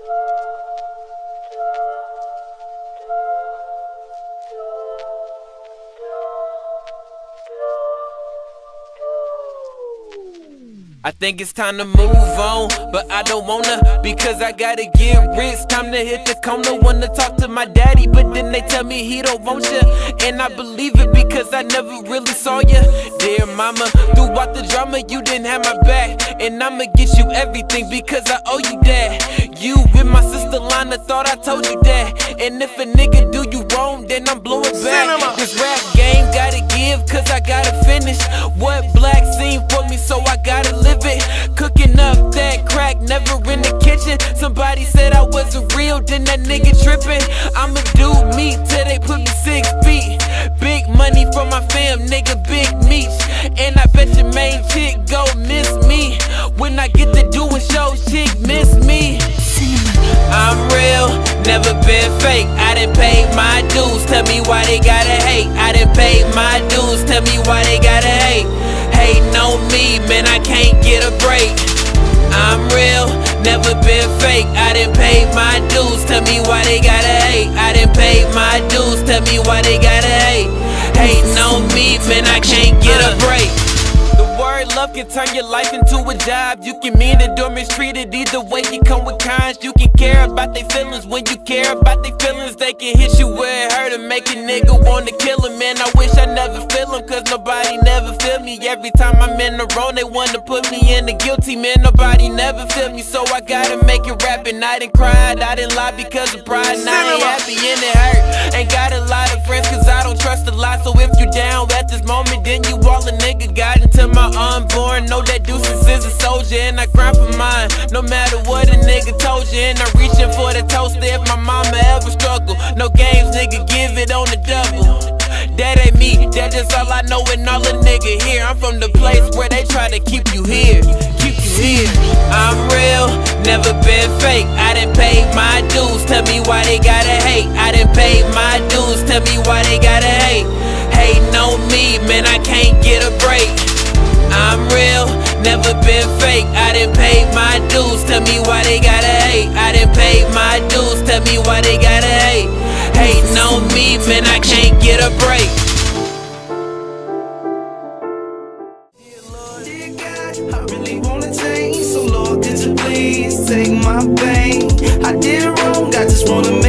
I think it's time to move on, but I don't wanna because I gotta get rich. Time to hit the corner, wanna talk to my daddy, but then they tell me he don't want ya. And I believe it because I never really saw ya. Dear mama, throughout the drama, you didn't have my back. And I'ma get you everything because I owe you that. You and my sister Lana thought I told you that. And if a nigga do you wrong, then I'm blowing back. Cinema. This rap game gotta give, cause I gotta finish what black scene for me, so I gotta live it. Cooking up that crack, never in the kitchen. Somebody said I wasn't real, then that nigga tripping. I'ma do never been fake. I done paid my dues. Tell me why they gotta hate. I done paid my dues. Tell me why they gotta hate. Hating on me, man, I can't get a break. I'm real, never been fake. I done paid my dues. Tell me why they gotta hate. I done paid my dues. Tell me why they gotta can turn your life into a job. You can mean it or mistreat it. Either way, you come with kinds. You can care about their feelings when you care about their feelings. They can hit you where it hurt and make a nigga wanna kill him. Man, I wish I never feel him, cause nobody never feel me. Every time I'm in the wrong, they wanna put me in the guilty. Man, nobody never feel me, so I gotta make it rap. And I done cried, I didn't lie because of pride. And I ain't happy and it hurt. Ain't got a lot of friends, cause I don't trust a lot. So if into my unborn. Know that Duces is a soldier, and I grind for mine. No matter what a nigga told you, and I'm reaching for the toaster if my mama ever struggle. No games, nigga, give it on the double. That ain't me, that just all I know, and all a nigga here. I'm from the place where they try to keep you here, keep you here. I'm real, never been fake. I done paid my dues, tell me why they gotta hate. I done paid my dues, tell me why they gotta hate. Hating on me, man, I can't get a break. I'm real, never been fake. I didn't pay my dues, tell me why they gotta hate. I didn't pay my dues, tell me why they gotta hate. Hating on me, man, I can't get a break. I really wanna change, so Lord, could you please take my pain? I did wrong, I just wanna make